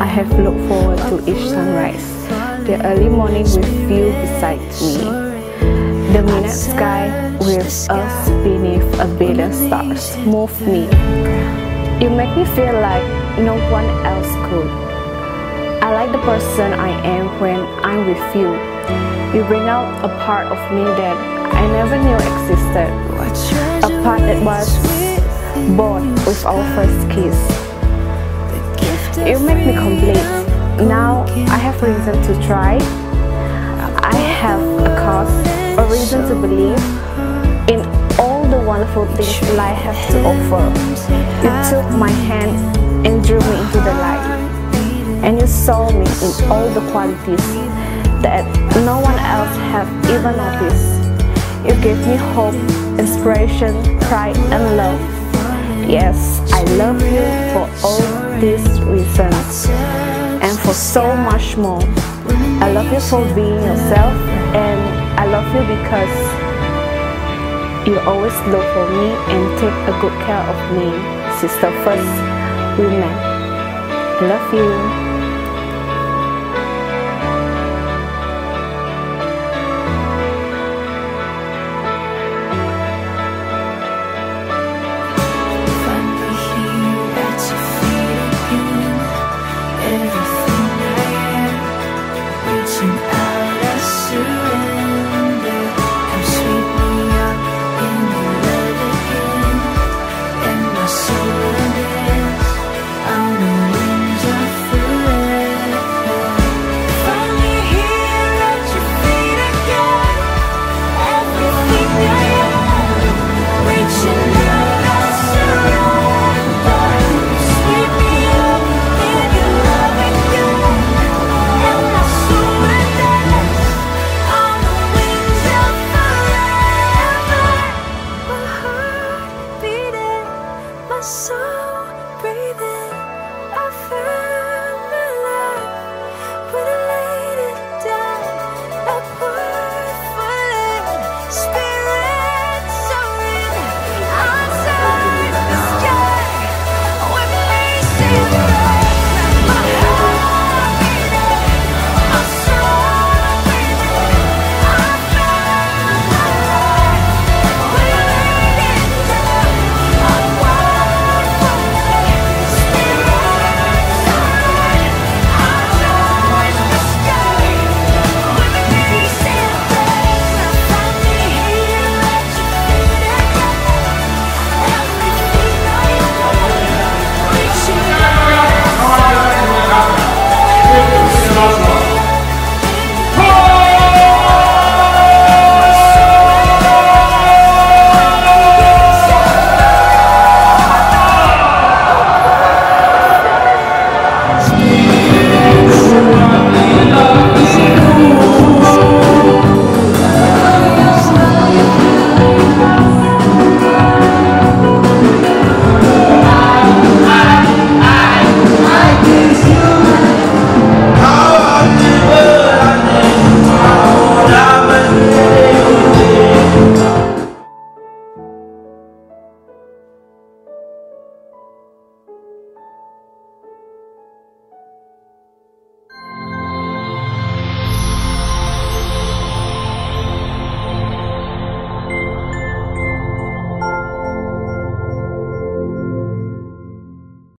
I have looked forward to each sunrise, the early morning with you beside me, the midnight sky with us beneath a billion stars move me. You make me feel like no one else could. I like the person I am when I'm with you. You bring out a part of me that I never knew existed, a part that was born with our first kiss. You make me complete. Now I have reason to try. I have a cause, a reason to believe in all the wonderful things life has to offer. You took my hand and drew me into the light. And you saw me in all the qualities that no one else have even noticed. You gave me hope, inspiration, pride, and love. Yes, I love you for all these reasons and for so much more. I love you for being yourself and I love you because you always look for me and take a good care of me. Sister first, women. I love you. Forever.